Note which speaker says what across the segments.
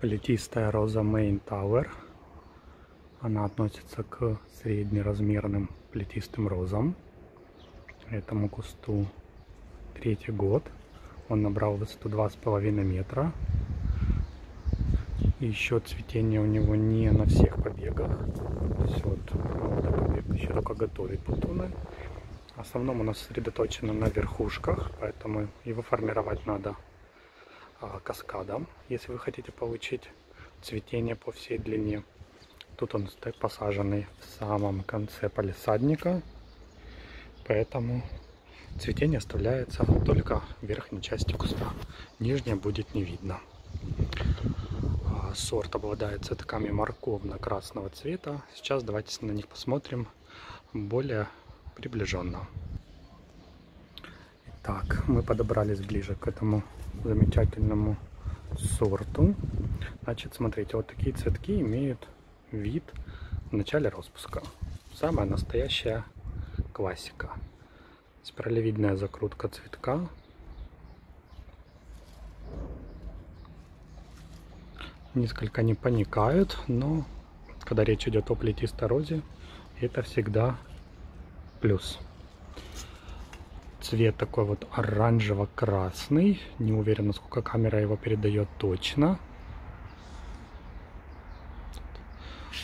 Speaker 1: Плетистая роза Main Tower. Она относится к среднеразмерным плетистым розам. Этому кусту третий год. Он набрал высоту 2,5 метра. И еще цветение у него не на всех побегах. То есть вот молодой побег еще только готовит бутоны. В основном у нас сосредоточено на верхушках, поэтому его формировать надо каскадом, если вы хотите получить цветение по всей длине. Тут он стоит посаженный в самом конце палисадника, поэтому цветение оставляется только верхней части куста. Нижняя будет не видно. А, сорт обладает цветками морковно-красного цвета. Сейчас давайте на них посмотрим более приближенно. Так, мы подобрались ближе к этому замечательному сорту. Значит, смотрите, вот такие цветки имеют вид в начале распуска. Самая настоящая классика. Спиралевидная закрутка цветка. Несколько не паникают, но когда речь идет о плетистой розе, это всегда плюс. Цвет такой вот оранжево-красный. Не уверен, насколько камера его передает точно.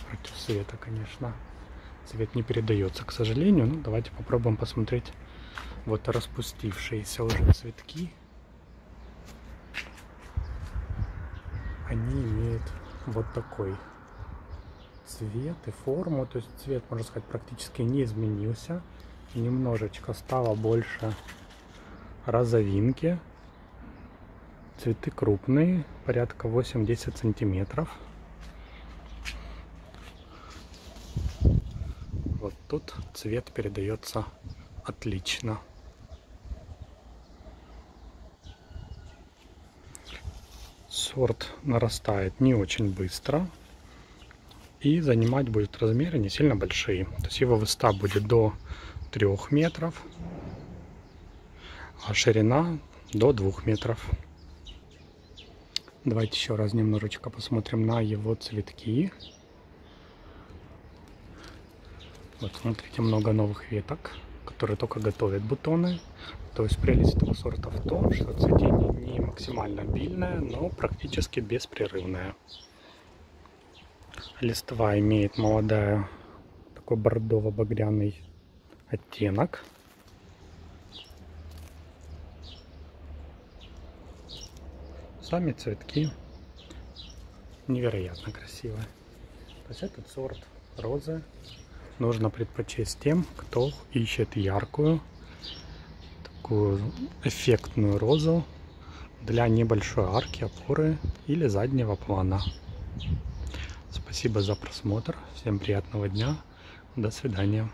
Speaker 1: Против света, конечно, цвет не передается, к сожалению. Ну, давайте попробуем посмотреть вот распустившиеся уже цветки. Они имеют вот такой цвет и форму. То есть цвет, можно сказать, практически не изменился немножечко стало больше розовинки. Цветы крупные, порядка 8-10 сантиметров. Вот тут цвет передается отлично. Сорт нарастает не очень быстро и занимать будет размеры не сильно большие. То есть его высота будет до 3 метров, а ширина до 2 метров. Давайте еще раз немножечко посмотрим на его цветки. Вот смотрите, много новых веток, которые только готовят бутоны. То есть прелесть этого сорта в том, что цветение не максимально обильное, но практически беспрерывное. Листва имеет молодая, такой бордово-багряный оттенок. Сами цветки невероятно красивые. То есть этот сорт розы нужно предпочесть тем, кто ищет яркую, такую эффектную розу для небольшой арки, опоры или заднего плана. Спасибо за просмотр. Всем приятного дня. До свидания.